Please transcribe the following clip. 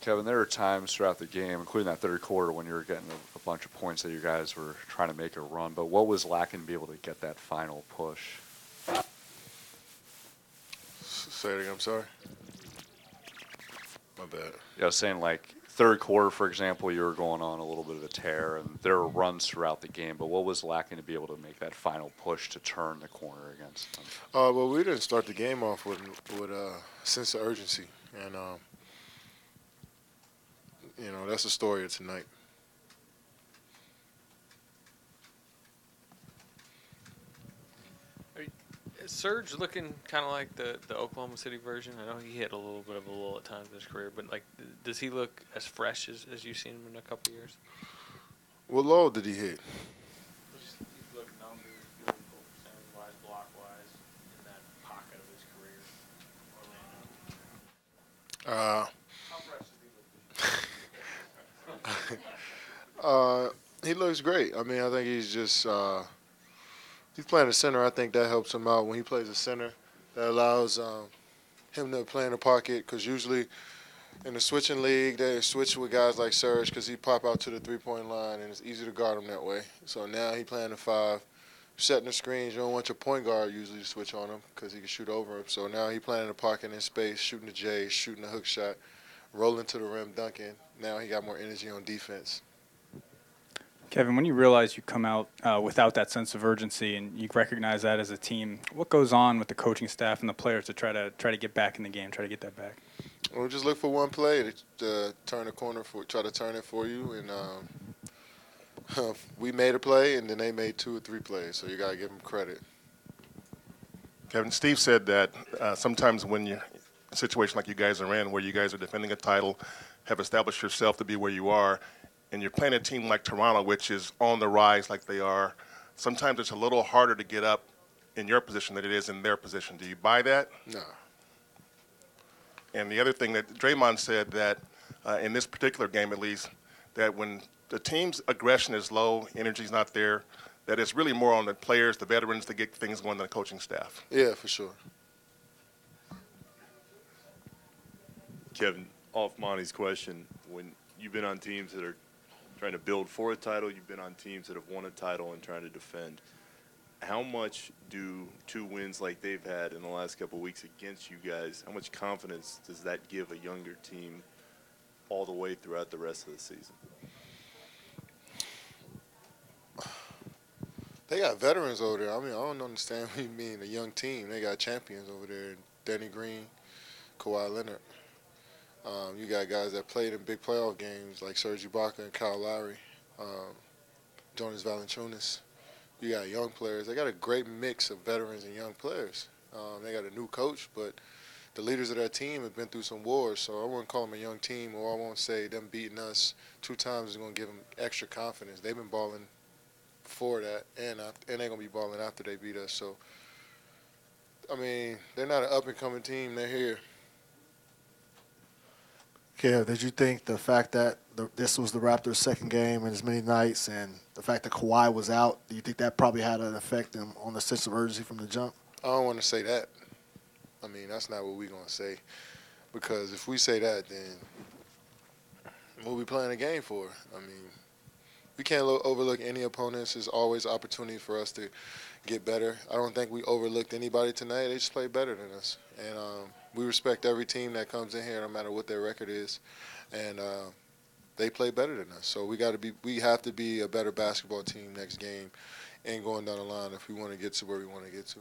Kevin, there are times throughout the game, including that third quarter, when you were getting a, a bunch of points that you guys were trying to make a run. But what was lacking to be able to get that final push? Say it again. I'm sorry. My bad. Yeah, I was saying like third quarter, for example, you were going on a little bit of a tear, and there were runs throughout the game. But what was lacking to be able to make that final push to turn the corner against them? Uh, well, we didn't start the game off with with a sense of urgency, and um, you know that's the story of tonight. Is Serge looking kind of like the, the Oklahoma City version? I know he hit a little bit of a lull at times in his career, but like, th- does he look as fresh as, as you've seen him in a couple years? What low did he hit? He's looking numbers, field goal percentage wise, block wise, in that pocket of his career. Orlando. Uh, How fresh is he looking? Uh, he looks great. I mean, I think he's just uh, he's playing the center. I think that helps him out when he plays the center. That allows um, him to play in the pocket because usually in the switching league they switch with guys like Serge because he pop out to the three point line and it's easy to guard him that way. So now he playing the five, setting the screens. You don't want your point guard usually to switch on him because he can shoot over him. So now he playing in the pocket in space, shooting the J, shooting the hook shot, rolling to the rim, dunking. Now he got more energy on defense. Kevin, when you realize you come out uh, without that sense of urgency and you recognize that as a team, what goes on with the coaching staff and the players to try to try to get back in the game, try to get that back? We'll just look for one play to uh, turn the corner for, try to turn it for you, and um, we made a play, and then they made two or three plays. So you gotta give them credit. Kevin, Steve said that uh, sometimes when you a situation like you guys are in, where you guys are defending a title, have established yourself to be where you are, and you're playing a team like Toronto, which is on the rise like they are, sometimes it's a little harder to get up in your position than it is in their position. Do you buy that? No. And the other thing that Draymond said that uh, in this particular game, at least, that when the team's aggression is low, energy's not there, that it's really more on the players, the veterans, to get things going than the coaching staff. yeah, for sure. Kevin, off Monty's question, when you've been on teams that are trying to build for a title, you've been on teams that have won a title and trying to defend. How much do two wins like they've had in the last couple weeks against you guys? How much confidence does that give a younger team all the way throughout the rest of the season? They got veterans over there. I mean, I don't understand what you mean a young team. They got champions over there: Danny Green, Kawhi Leonard. Um, you got guys that played in big playoff games like Serge Ibaka and Kyle Lowry, um, Jonas Valanciunas. You got young players. They got a great mix of veterans and young players. Um, they got a new coach, but the leaders of that team have been through some wars, so I wouldn't call them a young team, or I won't say them beating us two times is going to give them extra confidence. They've been balling before that, and and they're going to be balling after they beat us. So, I mean, they're not an up and coming team. They're here. Kev, did you think the fact that the, this was the Raptors' second game in as many nights, and the fact that Kawhi was out, do you think that probably had an effect on, the sense of urgency from the jump? I don't want to say that. I mean, that's not what we're going to say. Because if we say that, then what we playing a game for? I mean, we can't lo- overlook any opponents. There's always opportunity for us to get better. I don't think we overlooked anybody tonight. They just played better than us. And um, we respect every team that comes in here, no matter what their record is. And uh, they play better than us. So we got to be. We have to be a better basketball team next game, and going down the line if we want to get to where we want to get to.